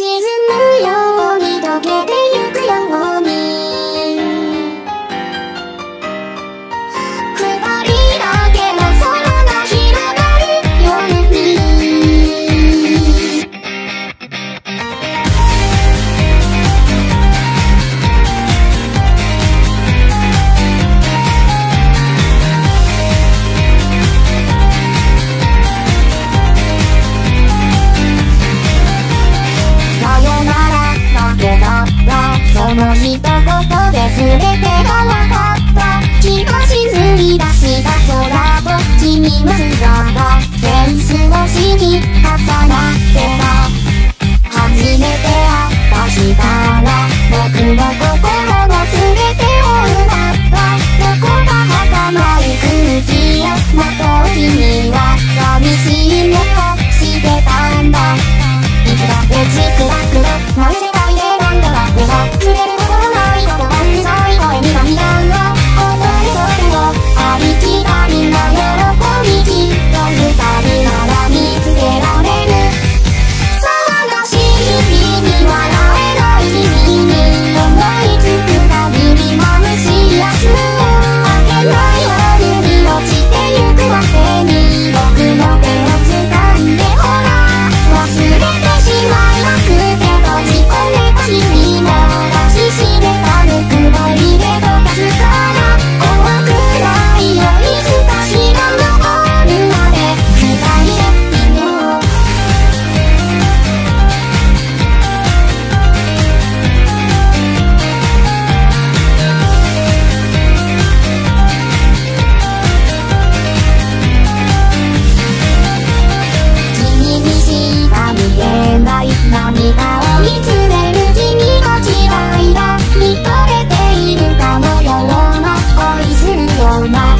season ことで全てが分かった。気が沈み出した空と君の姿センスをしに重なる。all night.